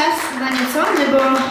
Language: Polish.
czas na nieco, bo